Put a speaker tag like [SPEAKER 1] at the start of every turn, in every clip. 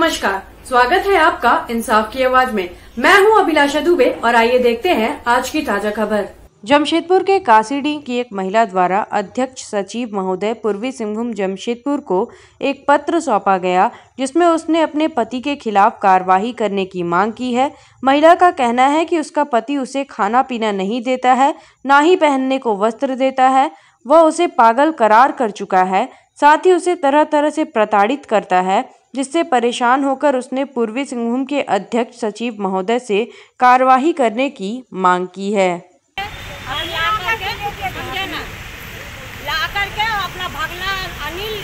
[SPEAKER 1] नमस्कार। स्वागत है आपका इंसाफ की आवाज़ में। मैं हूँ अभिलाषा दुबे और आइए देखते हैं आज की ताज़ा खबर। जमशेदपुर के कासीडी की एक महिला द्वारा अध्यक्ष सचिव महोदय पूर्वी सिंहभूम जमशेदपुर को एक पत्र सौंपा गया, जिसमें उसने अपने पति के खिलाफ कार्रवाई करने की मांग की है। महिला का कहना है कि उसका पति उसे खाना पीना नहीं देता है, ना ही पहनने को वस्त्र देता है। वह उसे पागल करार कर चुका है, साथ ही उसे तरह तरह से प्रताड़ित करता है। जिससे परेशान होकर उसने पूर्वी सिंहभूम के अध्यक्ष सचिव महोदय से कार्यवाही करने की मांग की है।
[SPEAKER 2] हम ला करके समझे ना। ला करके अपना भागना अनिल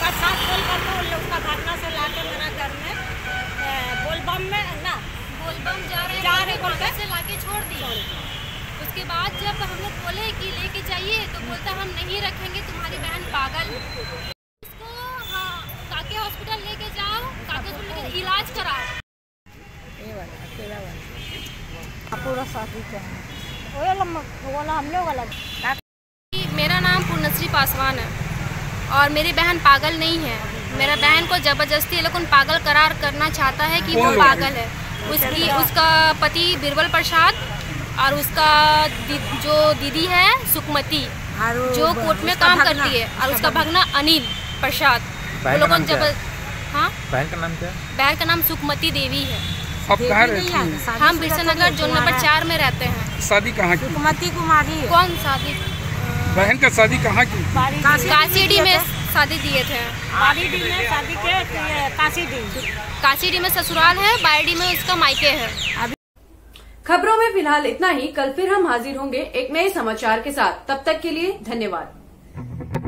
[SPEAKER 2] का साथ बोल करके उन लोग का भागना से ला के मेरा घर में बोलबम में ना
[SPEAKER 3] बोलबम जा रहे
[SPEAKER 2] जा रहे
[SPEAKER 3] बोल
[SPEAKER 2] बोल के?
[SPEAKER 3] छोड़ दिए उसके बाद जब हम लोग बोले कि लेके जाइए तो बोलता हम नहीं रखेंगे तुम्हारी बहन पागल। इसको हाँ काके हॉस्पिटल लेके इलाज कराओ
[SPEAKER 2] पूरा साथी है वाला। हम लोग
[SPEAKER 3] मेरा नाम पूर्णश्री पासवान है और मेरी बहन पागल नहीं है। मेरा बहन को ज़बरदस्ती ये लोग पागल करार करना चाहता है कि वो पागल है। उसकी उसका पति बिरबल प्रसाद और उसका दी, जो दीदी है सुकमती जो कोर्ट में काम करती है और उसका भगना। अनिल प्रसाद। वो लोगों जबर
[SPEAKER 4] है?
[SPEAKER 3] हाँ?
[SPEAKER 4] बहन का नाम क्या
[SPEAKER 3] बहन का नाम सुकमती देवी है।
[SPEAKER 5] अब कहाँ रहती हैं?
[SPEAKER 3] हम बिरसा नगर जोन नंबर चार में रहते हैं।
[SPEAKER 5] शादी कहाँ की?
[SPEAKER 2] सुखमती कुमारी
[SPEAKER 3] कौन शादी?
[SPEAKER 5] बहन का शादी कहाँ की?
[SPEAKER 3] काशीडी में शादी दिए थे।
[SPEAKER 2] बारीडी में शादी के काशी
[SPEAKER 3] काशीडी में ससुराल है बायडी में उसका मायके है।
[SPEAKER 1] खबरों में फ़िलहाल इतना ही कल फिर हम हाजिर होंगे एक नए समाचार के साथ। तब तक के लिए धन्यवाद।